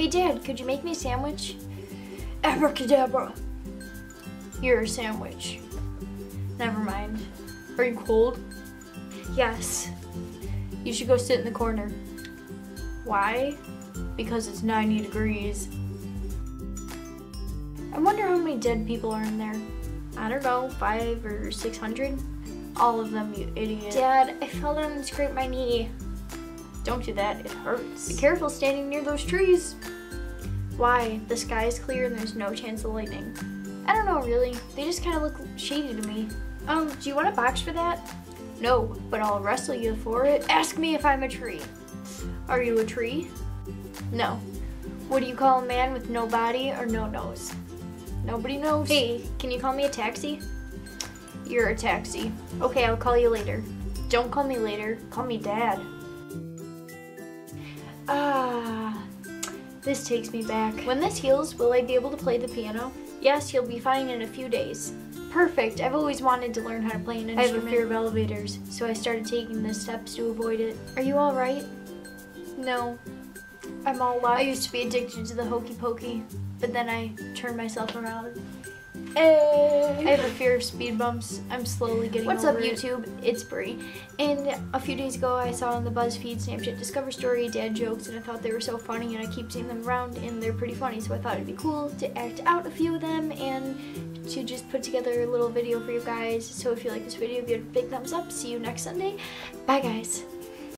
Hey Dad, could you make me a sandwich? Abracadabra. You're a sandwich. Never mind. Are you cold? Yes. You should go sit in the corner. Why? Because it's 90 degrees. I wonder how many dead people are in there. I don't know, five or six hundred? All of them, you idiot. Dad, I fell down and scraped my knee. Don't do that, it hurts. Be careful standing near those trees. Why? The sky is clear and there's no chance of lightning. I don't know really. They just kind of look shady to me. Um, do you want a box for that? No, but I'll wrestle you for it. Ask me if I'm a tree. Are you a tree? No. What do you call a man with no body or no nose? Nobody knows. Hey, can you call me a taxi? You're a taxi. Okay, I'll call you later. Don't call me later. Call me dad. Ah, this takes me back. When this heals, will I be able to play the piano? Yes, you'll be fine in a few days. Perfect. I've always wanted to learn how to play an instrument. I have a fear of elevators, so I started taking the steps to avoid it. Are you all right? No. I'm all. I used to be addicted to the hokey pokey, but then I turned myself around. Hey. I have a fear of speed bumps. I'm slowly getting What's up, it. YouTube? It's Brie. And a few days ago, I saw on the BuzzFeed Snapchat Discover Story dad jokes, and I thought they were so funny, and I keep seeing them around, and they're pretty funny, so I thought it'd be cool to act out a few of them and to just put together a little video for you guys. So if you like this video, give it a big thumbs up. See you next Sunday. Bye, guys.